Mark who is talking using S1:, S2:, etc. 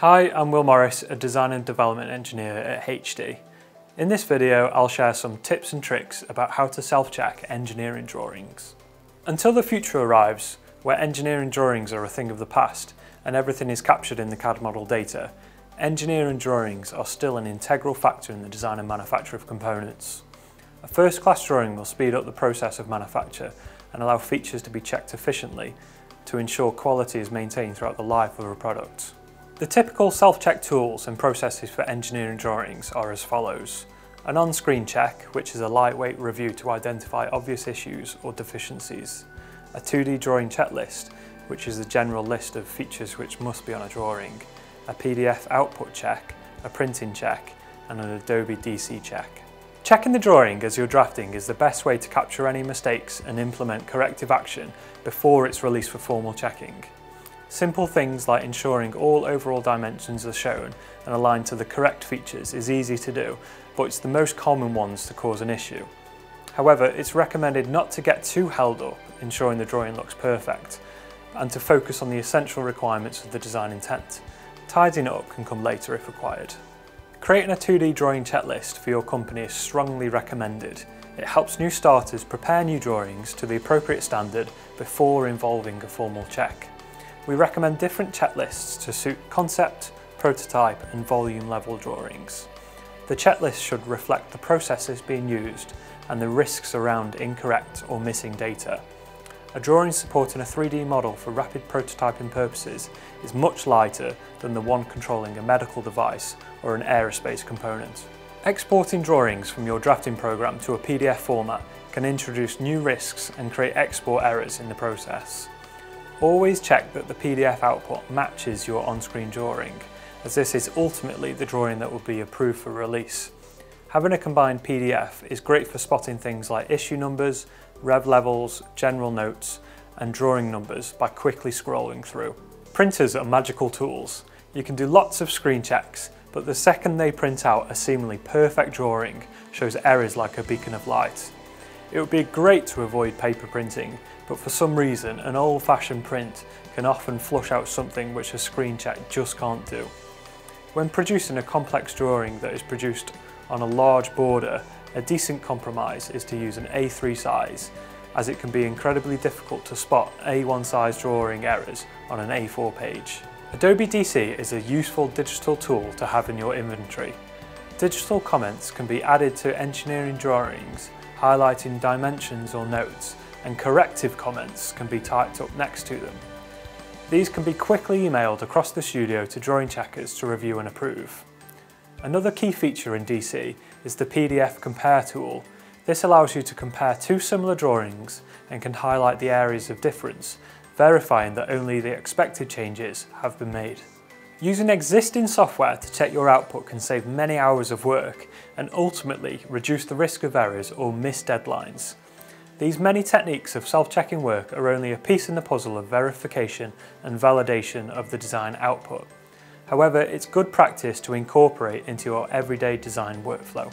S1: Hi, I'm Will Morris, a Design and Development Engineer at HD. In this video, I'll share some tips and tricks about how to self-check engineering drawings. Until the future arrives, where engineering drawings are a thing of the past and everything is captured in the CAD model data, engineering drawings are still an integral factor in the design and manufacture of components. A first-class drawing will speed up the process of manufacture and allow features to be checked efficiently to ensure quality is maintained throughout the life of a product. The typical self-check tools and processes for engineering drawings are as follows. An on-screen check, which is a lightweight review to identify obvious issues or deficiencies. A 2D drawing checklist, which is a general list of features which must be on a drawing. A PDF output check, a printing check, and an Adobe DC check. Checking the drawing as you're drafting is the best way to capture any mistakes and implement corrective action before it's released for formal checking. Simple things like ensuring all overall dimensions are shown and aligned to the correct features is easy to do, but it's the most common ones to cause an issue. However, it's recommended not to get too held up ensuring the drawing looks perfect, and to focus on the essential requirements of the design intent. Tidying up can come later if required. Creating a 2D drawing checklist for your company is strongly recommended. It helps new starters prepare new drawings to the appropriate standard before involving a formal check. We recommend different checklists to suit concept, prototype and volume level drawings. The checklist should reflect the processes being used and the risks around incorrect or missing data. A drawing supporting a 3D model for rapid prototyping purposes is much lighter than the one controlling a medical device or an aerospace component. Exporting drawings from your drafting program to a PDF format can introduce new risks and create export errors in the process. Always check that the PDF output matches your on-screen drawing, as this is ultimately the drawing that will be approved for release. Having a combined PDF is great for spotting things like issue numbers, rev levels, general notes, and drawing numbers by quickly scrolling through. Printers are magical tools. You can do lots of screen checks, but the second they print out a seemingly perfect drawing shows errors like a beacon of light. It would be great to avoid paper printing, but for some reason an old-fashioned print can often flush out something which a screen check just can't do. When producing a complex drawing that is produced on a large border, a decent compromise is to use an A3 size, as it can be incredibly difficult to spot A1 size drawing errors on an A4 page. Adobe DC is a useful digital tool to have in your inventory. Digital comments can be added to engineering drawings highlighting dimensions or notes, and corrective comments can be typed up next to them. These can be quickly emailed across the studio to drawing checkers to review and approve. Another key feature in DC is the PDF Compare tool. This allows you to compare two similar drawings and can highlight the areas of difference, verifying that only the expected changes have been made. Using existing software to check your output can save many hours of work and ultimately reduce the risk of errors or missed deadlines. These many techniques of self-checking work are only a piece in the puzzle of verification and validation of the design output. However, it's good practice to incorporate into your everyday design workflow.